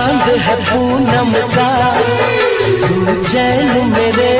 चाँद है पूनम का तू चैन मेरे